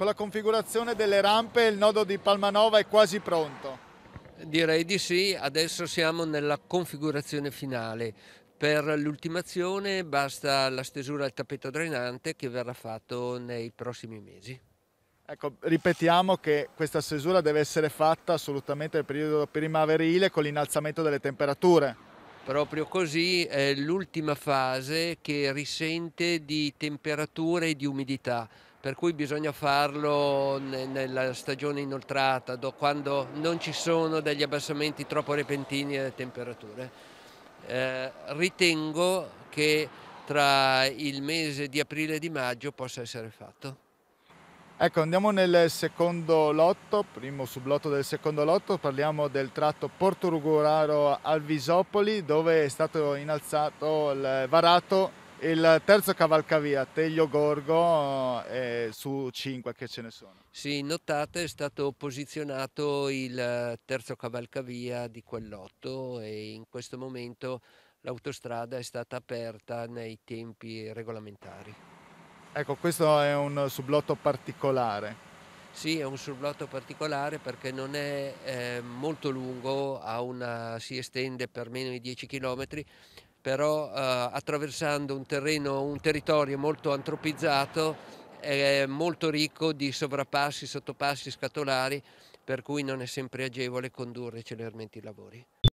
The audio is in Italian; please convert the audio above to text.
con la configurazione delle rampe il nodo di Palmanova è quasi pronto. Direi di sì, adesso siamo nella configurazione finale. Per l'ultimazione basta la stesura del tappeto drenante che verrà fatto nei prossimi mesi. Ecco, ripetiamo che questa stesura deve essere fatta assolutamente nel periodo primaverile con l'innalzamento delle temperature. Proprio così è l'ultima fase che risente di temperature e di umidità, per cui bisogna farlo nella stagione inoltrata, quando non ci sono degli abbassamenti troppo repentini delle temperature eh, ritengo che tra il mese di aprile e di maggio possa essere fatto. Ecco, andiamo nel secondo lotto, primo sublotto del secondo lotto, parliamo del tratto Porto Ruguraro Alvisopoli dove è stato innalzato, varato il terzo cavalcavia, Teglio Gorgo, eh, su 5 che ce ne sono. Sì, notate è stato posizionato il terzo cavalcavia di quell'otto e in questo momento l'autostrada è stata aperta nei tempi regolamentari. Ecco, questo è un sublotto particolare. Sì, è un sublotto particolare perché non è eh, molto lungo, una, si estende per meno di 10 km però eh, attraversando un terreno, un territorio molto antropizzato è molto ricco di sovrappassi, sottopassi scatolari per cui non è sempre agevole condurre celermente i lavori.